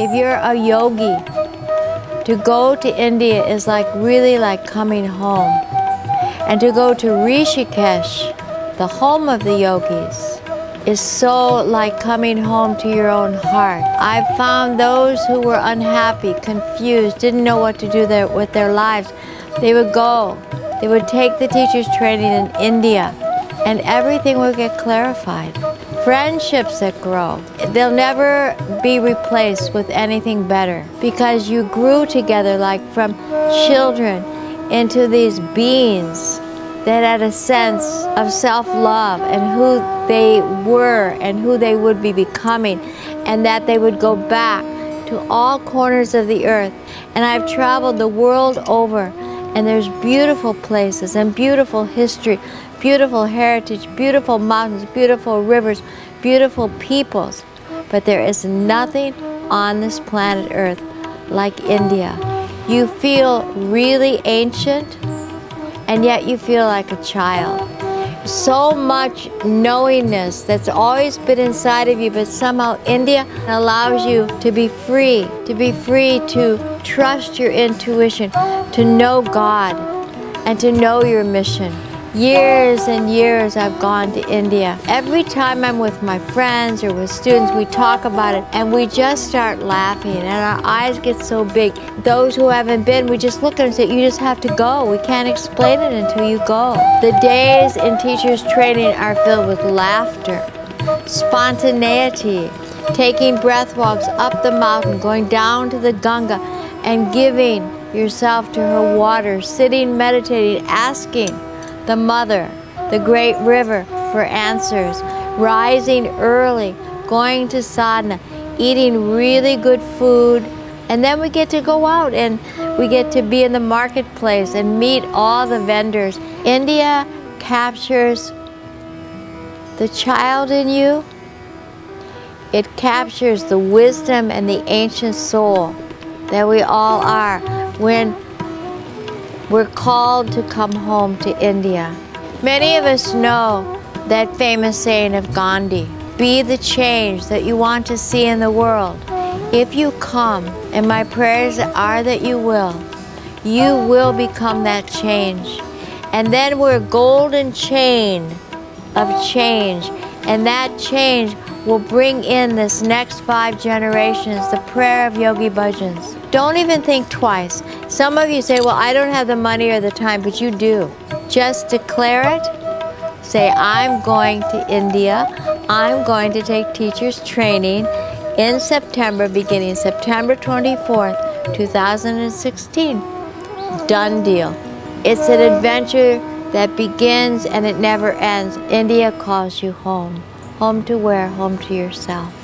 If you're a yogi, to go to India is like really like coming home. And to go to Rishikesh, the home of the yogis, is so like coming home to your own heart. I've found those who were unhappy, confused, didn't know what to do there with their lives. They would go, they would take the teacher's training in India, and everything will get clarified friendships that grow. They'll never be replaced with anything better because you grew together like from children into these beings that had a sense of self-love and who they were and who they would be becoming and that they would go back to all corners of the earth. And I've traveled the world over and there's beautiful places and beautiful history, beautiful heritage, beautiful mountains, beautiful rivers, beautiful peoples. But there is nothing on this planet Earth like India. You feel really ancient, and yet you feel like a child. So much knowingness that's always been inside of you, but somehow India allows you to be free, to be free to trust your intuition, to know God, and to know your mission. Years and years I've gone to India. Every time I'm with my friends or with students, we talk about it and we just start laughing and our eyes get so big. Those who haven't been, we just look at them and say, you just have to go. We can't explain it until you go. The days in teachers training are filled with laughter, spontaneity, taking breath walks up the mountain, going down to the Ganga and giving yourself to her water, sitting, meditating, asking the mother, the great river for answers, rising early, going to sadhana, eating really good food, and then we get to go out and we get to be in the marketplace and meet all the vendors. India captures the child in you. It captures the wisdom and the ancient soul that we all are when we're called to come home to India. Many of us know that famous saying of Gandhi, be the change that you want to see in the world. If you come, and my prayers are that you will, you will become that change. And then we're a golden chain of change. And that change will bring in this next five generations the prayer of Yogi Bhajans. Don't even think twice. Some of you say, well, I don't have the money or the time, but you do. Just declare it. Say, I'm going to India. I'm going to take teachers training in September, beginning September 24th, 2016. Done deal. It's an adventure that begins and it never ends. India calls you home. Home to where? Home to yourself.